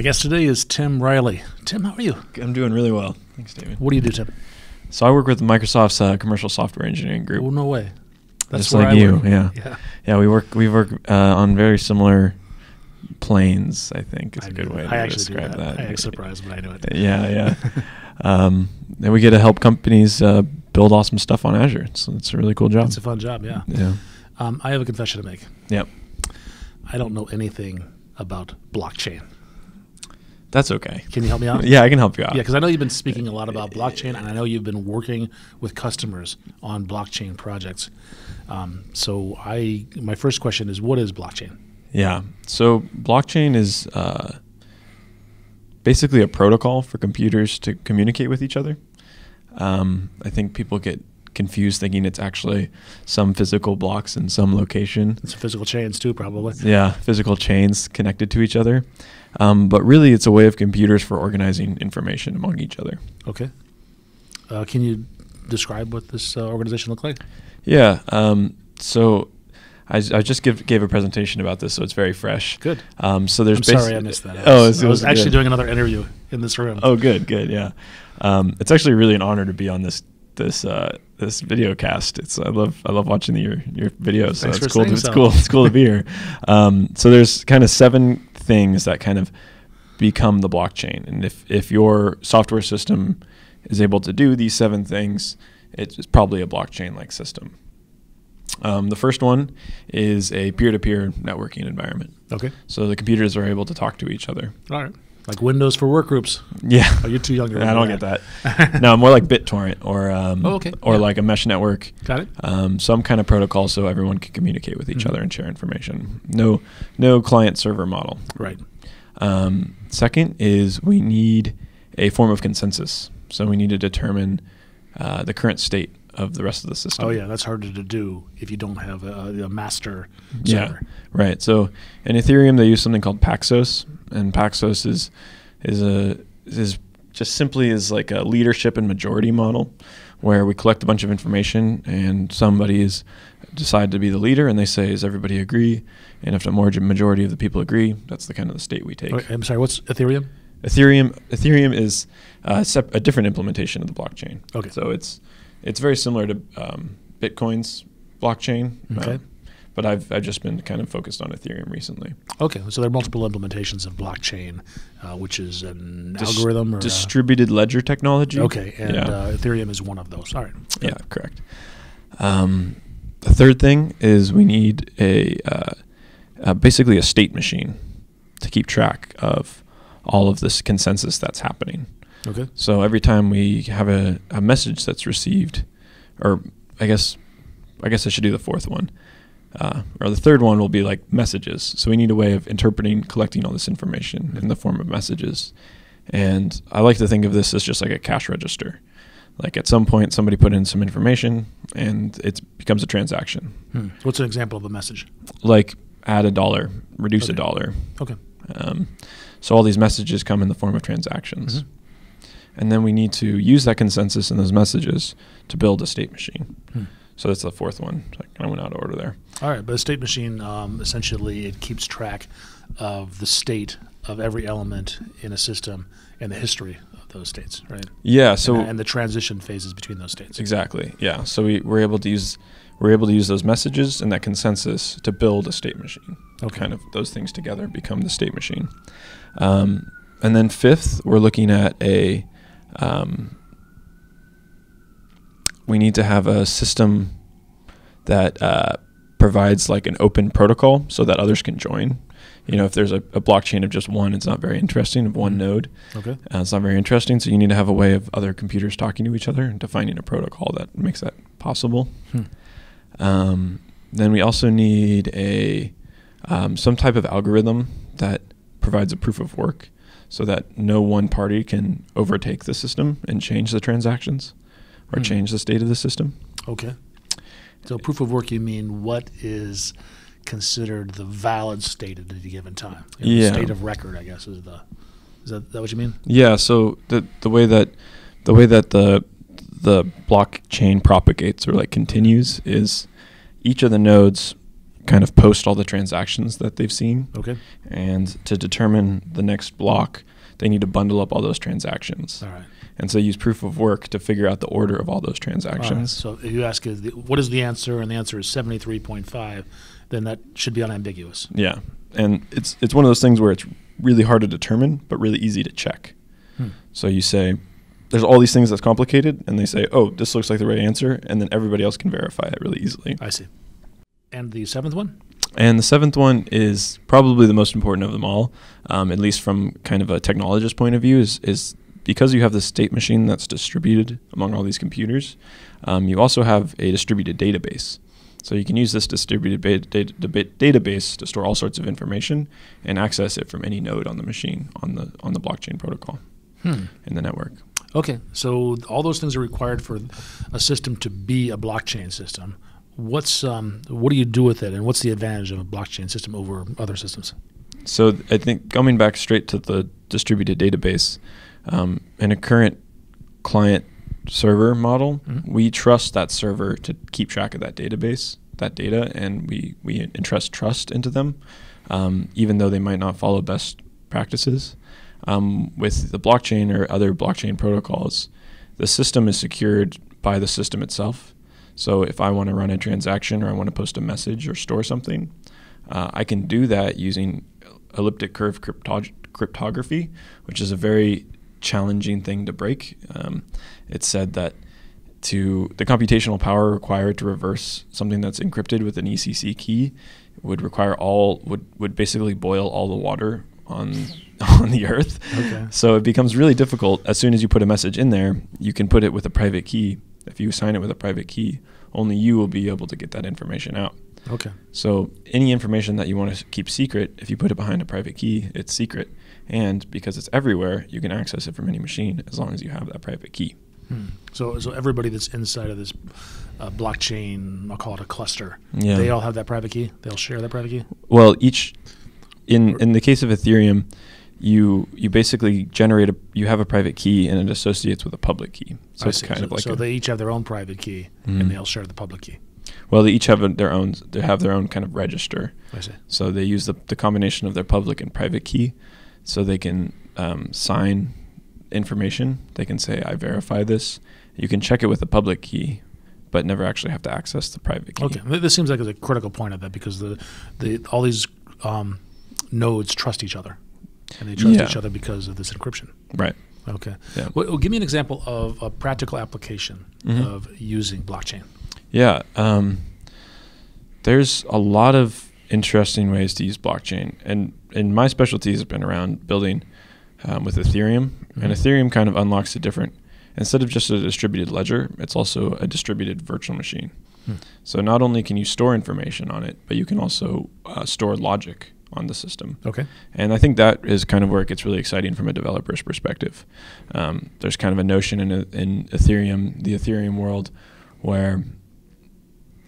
My guest today is Tim Reilly. Tim, how are you? I'm doing really well. Thanks, David. What do you do, Tim? So I work with Microsoft's uh, commercial software engineering group. Oh, no way. That's just where like I you, work. yeah. Yeah. Yeah, we work we work uh, on very similar planes. I think is I a good way to describe that. that. I was surprised, but I knew it. Yeah, yeah. um, and we get to help companies uh, build awesome stuff on Azure. So it's a really cool job. It's a fun job, yeah. yeah. Um, I have a confession to make. Yep. I don't know anything about blockchain. That's okay. Can you help me out? Yeah, I can help you out. Yeah, because I know you've been speaking a lot about blockchain, and I know you've been working with customers on blockchain projects. Um, so, I my first question is, what is blockchain? Yeah. So blockchain is uh, basically a protocol for computers to communicate with each other. Um, I think people get confused thinking it's actually some physical blocks in some location. It's physical chains too, probably. Yeah, physical chains connected to each other. Um, but really, it's a way of computers for organizing information among each other. Okay. Uh, can you describe what this uh, organization look like? Yeah. Um, so I, I just give, gave a presentation about this, so it's very fresh. Good. Um, so there's I'm sorry I missed that. I Oh, was, it I was actually good. doing another interview in this room. Oh, good, good, yeah. Um, it's actually really an honor to be on this this uh, this video cast. It's I love I love watching the, your your videos. So it's for cool. To, it's so. cool. It's cool to be here. Um, so there's kind of seven things that kind of become the blockchain, and if if your software system is able to do these seven things, it's probably a blockchain like system. Um, the first one is a peer-to-peer networking environment. Okay. So the computers are able to talk to each other. All right. Like Windows for work groups. Yeah. Oh, you're too young to I don't remember get that. no, more like BitTorrent or um, Oh, okay. or Yeah. like a mesh network. Got it. Um, some kind of protocol so everyone can communicate with each Mhm. other and share information. No, no client server model. Right. Um, second is we need a form of consensus. So we need to determine uh, the current state of the rest of the system. Oh yeah, that's harder to do if you don't have a, a master Yeah, right. So in Ethereum, they use something called Paxos, and Paxos is is a is just simply is like a leadership and majority model, where we collect a bunch of information and somebody is decide to be the leader, and they say, "Does everybody agree?" And if the majority of the people agree, that's the kind of the state we take. Okay, I'm sorry. What's Ethereum? Ethereum Ethereum is uh, sep- a different implementation of the blockchain. Okay. So it's it's very similar to um, Bitcoin's blockchain. Okay. uh, but I've I've just been kind of focused on Ethereum recently. Okay, so there are multiple implementations of blockchain, uh, which is an Dis- algorithm or distributed ledger technology. okay, and yeah, uh, Ethereum is one of those. All right. yeah, correct. Um, the third thing is we need a uh, uh, basically a state machine to keep track of all of this consensus that's happening. Okay. So every time we have a, a message that's received, or I guess I guess I should do the fourth one. Uh, or the third one will be like messages. So we need a way of interpreting, collecting all this information in the form of messages. And I like to think of this as just like a cash register. Like at some point, somebody put in some information, and it becomes a transaction. Hmm. What's an example of a message? Like add a dollar, reduce a dollar. Okay. Um, so all these messages come in the form of transactions. Mhm. And then we need to use that consensus and those messages to build a state machine. Hmm. So that's the fourth one. So I kind of went out of order there. All right, but a state machine um, essentially it keeps track of the state of every element in a system and the history of those states, right? Yeah. So and, and the transition phases between those states. exactly. Yeah. So we we're able to use we're able to use those messages and that consensus to build a state machine. Okay. Kind of those things together become the state machine. Um, and then fifth, we're looking at a um, we need to have a system that uh, provides like an open protocol so that others can join. You know, if there's a, a blockchain of just one, it's not very interesting. Of one Mhm. node, Okay. uh, it's not very interesting. So you need to have a way of other computers talking to each other and defining a protocol that makes that possible. Hmm. Um, then we also need a um, some type of algorithm that provides a proof of work, so that no one party can overtake the system and change the transactions or Hmm. change the state of the system. Okay. So proof of work, you mean what is considered the valid state at any given time? You know, Yeah. State of record, I guess, is the. Is that, that what you mean? Yeah. So the the way that the way that the the blockchain propagates or like continues is each of the nodes kind of post all the transactions that they've seen. Okay. And to determine the next block, they need to bundle up all those transactions. All right. And so use proof of work to figure out the order of all those All right. transactions. So if you ask, what is the answer? And the answer is 73.5, then that should be unambiguous. Yeah. And it's it's one of those things where it's really hard to determine, but really easy to check. Hmm. So you say, there's all these things that's complicated, and they say, oh, this looks like the right answer, and then everybody else can verify it really easily. I see. And the seventh one? And the seventh one is probably the most important of them all, um, at least from kind of a technologist point of view, is, is because you have the state machine that's distributed among all these computers, um, you also have a distributed database. So you can use this distributed ba- data, deba- database to store all sorts of information and access it from any node on the machine on the on the blockchain protocol Hmm. in the network. Okay, so all those things are required for a system to be a blockchain system. What's um, what do you do with it, and what's the advantage of a blockchain system over other systems? So I think coming back straight to the distributed database, um, in a current client server model, Mhm. we trust that server to keep track of that database, that data, and we, we entrust trust into them, um, even though they might not follow best practices. Um, with the blockchain or other blockchain protocols, the system is secured by the system itself. So if I want to run a transaction or I want to post a message or store something, uh, I can do that using elliptic curve cryptog- cryptography, which is a very challenging thing to break. Um, it's said that to the computational power required to reverse something that's encrypted with an ECC key would require all would would basically boil all the water on on the earth. Okay. So it becomes really difficult as soon as you put a message in there, you can put it with a private key. If you sign it with a private key, only you will be able to get that information out. Okay. So any information that you want to keep secret, if you put it behind a private key, it's secret. And because it's everywhere, you can access it from any machine as long as you have that private key. Hmm. So so everybody that's inside of this uh, blockchain, I'll call it a cluster. Yeah. They all have that private key. They'll share that private key. Well, each in in the case of Ethereum, you you basically generate a you have a private key and it associates with a public key. So I it's see. kind so, of like so they each have their own private key, Mhm. and they all share the public key. well, they each have a, their own they have their own kind of register. I see. So they use the, the combination of their public and private key, so they can um, sign information. They can say, "I verify this." You can check it with the public key, but never actually have to access the private key. Okay, this seems like a critical point of that because the, the all these um, nodes trust each other, and they trust Yeah. each other because of this encryption. Right. Okay. Yeah. Well, well, give me an example of a practical application Mhm. of using blockchain. Yeah. Um, there's a lot of interesting ways to use blockchain, and and my specialty has been around building um, with Ethereum, and Mhm. Ethereum kind of unlocks a different. Instead of just a distributed ledger, it's also a distributed virtual machine. Hmm. So not only can you store information on it, but you can also uh, store logic on the system. Okay. And I think that is kind of where it gets really exciting from a developer's perspective. Um, there's kind of a notion in, in Ethereum, the Ethereum world, where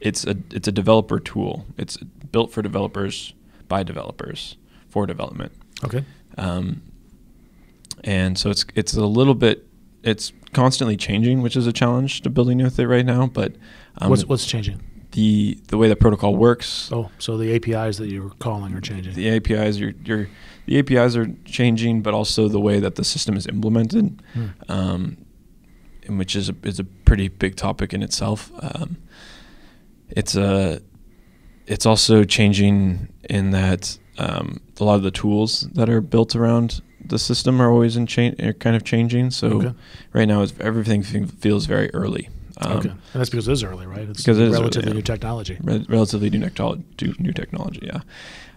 it's a it's a developer tool. It's built for developers by developers for development. Okay. Um, and so it's it's a little bit it's constantly changing, which is a challenge to building with it right now. But um, what's what's changing? The the way the protocol works, Oh, so the APIs that you're calling are changing. the APIs you're, you're the APIs are changing, but also the way that the system is implemented, Hmm. um, which is a is a pretty big topic in itself. Um, it's a it's also changing in that um, a lot of the tools that are built around the system are always in change, are kind of changing. So Okay. right now, it's, everything feels very early. Um, okay. And that's because it is early, right? It's because it is early, relatively yeah. new technology. Re- relatively new technology, new technology, yeah,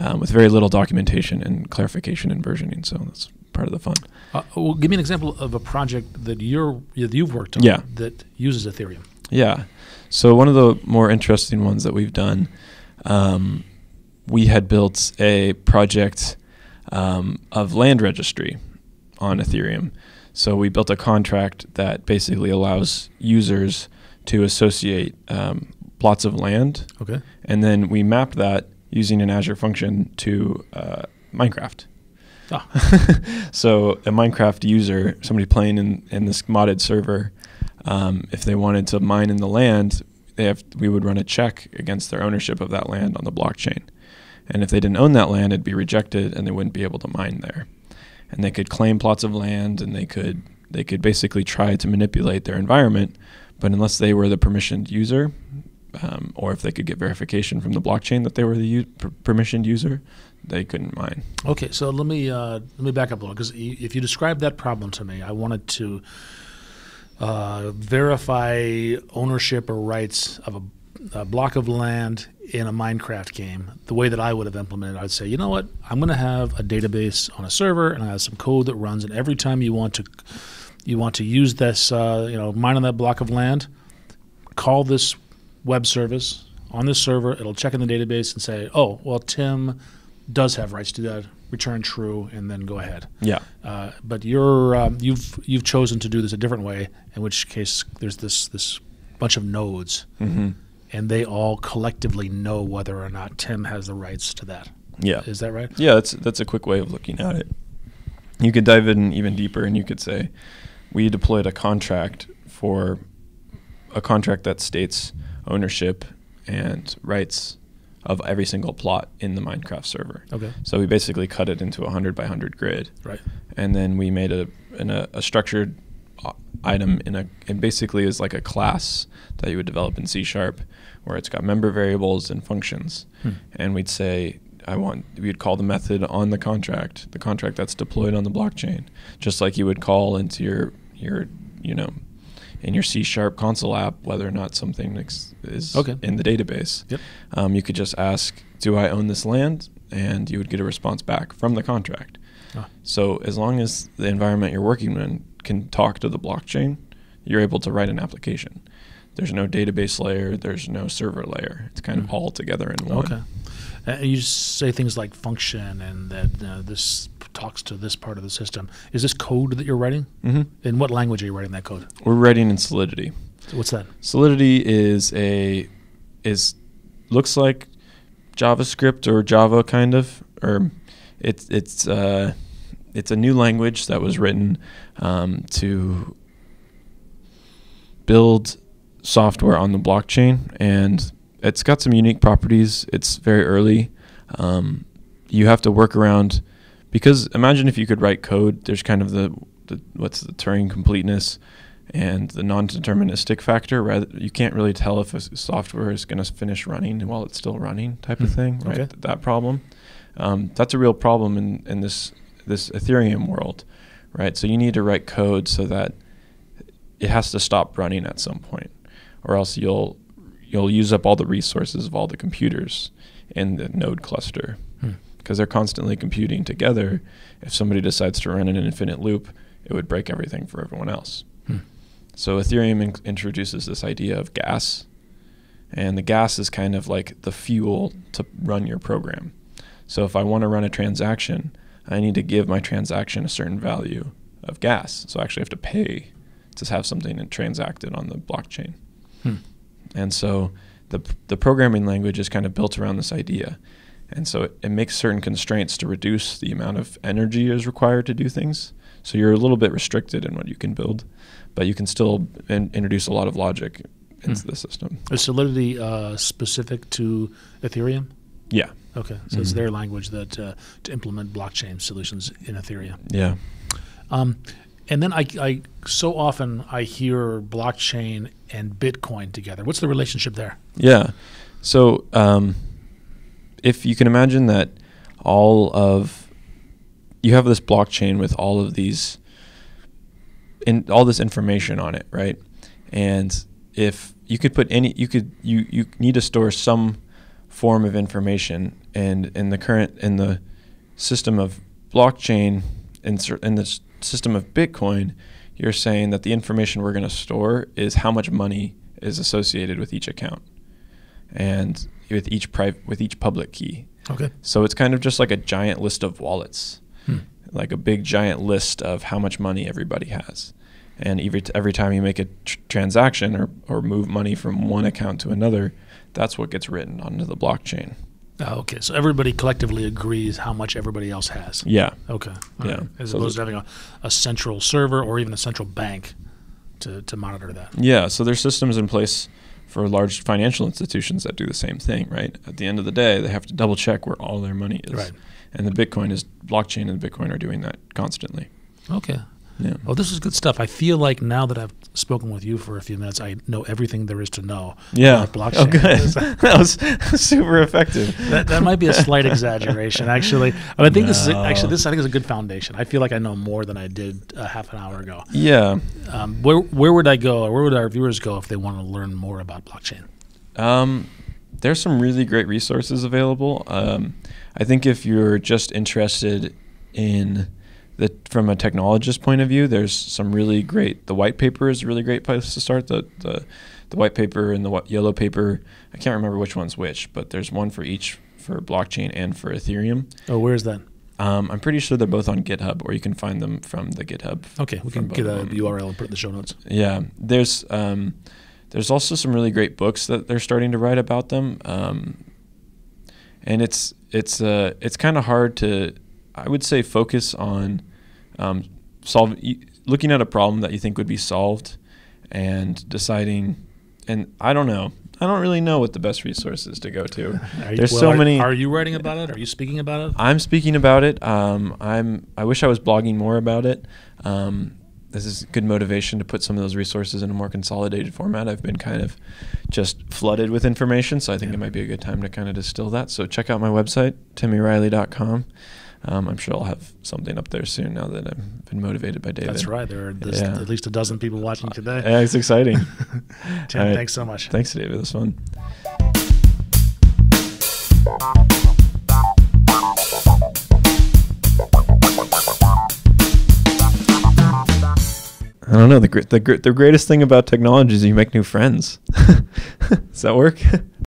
um, with very little documentation and clarification and versioning. So that's part of the fun. Uh, well, give me an example of a project that you're that you've worked on Yeah. that uses Ethereum. Yeah. So one of the more interesting ones that we've done, um, we had built a project um, of land registry on Ethereum. So we built a contract that basically allows users to associate um, plots of land, Okay. and then we map that using an Azure function to uh, Minecraft. Ah. so a Minecraft user, somebody playing in, in this modded server, um, if they wanted to mine in the land, they have we would run a check against their ownership of that land on the blockchain. And if they didn't own that land, it'd be rejected and they wouldn't be able to mine there. And they could claim plots of land and they could they could basically try to manipulate their environment, but unless they were the permissioned user, um, or if they could get verification from the blockchain that they were the per- permissioned user, they couldn't mine. Okay, so let me uh, let me back up a little because if you describe that problem to me, I wanted to uh, verify ownership or rights of a, a, block of land in a Minecraft game. The way that I would have implemented, I'd say, you know what, I'm going to have a database on a server, and I have some code that runs, and every time you want to you want to use this, uh, you know, mine on that block of land, call this web service on this server. It'll check in the database and say, oh, well, Tim does have rights to that. Return true, and then go ahead. Yeah. Uh, but you're um, you've you've chosen to do this a different way. In which case, there's this this bunch of nodes, Mm-hmm. And they all collectively know whether or not Tim has the rights to that. Yeah. Is that right? Yeah, that's that's a quick way of looking at it. You could dive in even deeper, and you could say, we deployed a contract for a contract that states ownership and rights of every single plot in the Minecraft server. Okay. So we basically cut it into a hundred by hundred grid, Right. and then we made a in a, a structured item in a it basically is like a class that you would develop in C sharp, where it's got member variables and functions, Hmm. and we'd say I want we'd call the method on the contract, the contract that's deployed on the blockchain, just like you would call into your your you know in your C sharp console app whether or not something is Okay. in the database. Yep. Um, you could just ask, "Do I own this land?" and you would get a response back from the contract. Ah. So as long as the environment you're working in can talk to the blockchain, you're able to write an application. There's no database layer. There's no server layer. It's kind Mhm. of all together in one. Okay. Uh, you say things like function and that uh, this talks to this part of the system. Is this code that you're writing? Mm -hmm. In what language are you writing that code? We're writing in Solidity. So what's that? Solidity is a is looks like JavaScript or Java kind of, or it's it's uh, it's a new language that was written um, to build software on the blockchain, and it's got some unique properties. It's very early. Um, you have to work around because imagine if you could write code. There's kind of the, the what's the Turing completeness and the non-deterministic factor. Rather, you can't really tell if a software is going to finish running while it's still running, type of Hmm, thing. Right, okay. Th- that problem. Um, that's a real problem in, in this this Ethereum world, right? So you need to write code so that it has to stop running at some point, or else you'll you'll use up all the resources of all the computers in the node cluster Hmm. because they're constantly computing together. If somebody decides to run in an infinite loop, it would break everything for everyone else. Hmm. So Ethereum in- introduces this idea of gas, and the gas is kind of like the fuel to run your program. So if I want to run a transaction, I need to give my transaction a certain value of gas. So I actually have to pay to have something transacted on the blockchain. Hmm. And so the the programming language is kind of built around this idea. And so it, it makes certain constraints to reduce the amount of energy is required to do things. So you're a little bit restricted in what you can build, but you can still in, introduce a lot of logic into Hmm. the system. Is Solidity uh, specific to Ethereum? Yeah. Okay, so it's Mhm. their language that uh, to implement blockchain solutions in Ethereum. Yeah. Um, and then I, I so often I hear blockchain and Bitcoin together. What's the relationship there? Yeah. So um, if you can imagine that all of you have this blockchain with all of these in all this information on it, right? And if you could put any you could you you need to store some form of information and in the current in the system of blockchain in, in the system of Bitcoin, you're saying that the information we're going to store is how much money is associated with each account and with each pri- with each public key. Okay. So it's kind of just like a giant list of wallets, Hmm. like a big giant list of how much money everybody has. And every, every time you make a tr- transaction or, or move money from one account to another, that's what gets written onto the blockchain. Oh, okay, so everybody collectively agrees how much everybody else has. Yeah. Okay. all Yeah. right. As So opposed to having a, a central server or even a central bank to, to monitor that. Yeah, so there's systems in place for large financial institutions that do the same thing, right? At the end of the day, they have to double check where all their money is. Right. And the Bitcoin is blockchain and Bitcoin are doing that constantly. Okay. Yeah. Well, this is good stuff. I feel like now that I've spoken with you for a few minutes, I know everything there is to know. Yeah. about blockchain. Oh, good. that was super effective. that, that might be a slight exaggeration, actually. I think this is No. actually this I think is a good foundation. I feel like I know more than I did a half an hour ago. Yeah. Um, where where would I go, or where would our viewers go if they want to learn more about blockchain? Um, there's some really great resources available. Um, I think if you're just interested in the from a technologist point of view, there's some really great. The white paper is a really great place to start. The the, the white paper and the wh- yellow paper. I can't remember which one's which, but there's one for each for blockchain and for Ethereum. Oh, where's that? Um, I'm pretty sure they're both on GitHub, or you can find them from the GitHub. Okay, we can get a. URL and put it in the show notes. Yeah, there's um, there's also some really great books that they're starting to write about them, um, and it's it's uh, it's kind of hard to, I would say, focus on um, solve looking at a problem that you think would be solved, and deciding, and I don't know. I don't really know what the best resource is to go to. You- There's well, so are- many. Are you writing about it? Are you speaking about it? I'm speaking about it. Um, I'm. I wish I was blogging more about it. Um, this is good motivation to put some of those resources in a more consolidated format. I've been kind of just flooded with information, so I think Yeah. it might be a good time to kind of distill that. So check out my website, timmyreilly.com. Um, I'm sure I'll have something up there soon now that I've been motivated by David. That's right. There are there's Yeah. at least a dozen people watching today. Yeah, it's exciting. Tim, right. thanks so much. Thanks, David. It was fun. I don't know. The, the, the greatest thing about technology is you make new friends. Does that work?